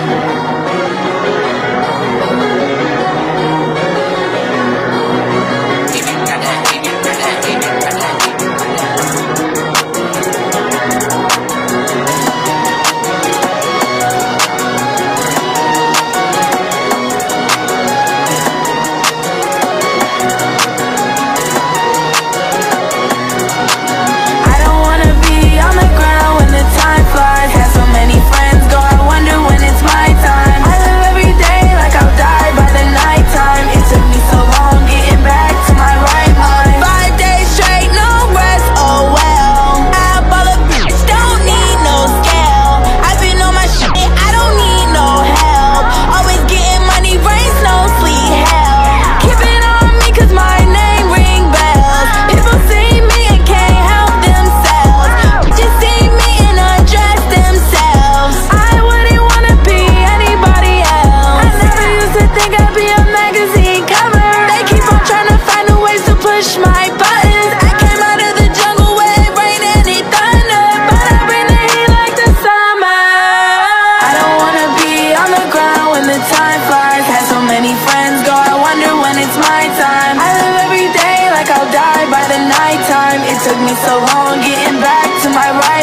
I It took me so long getting back to my right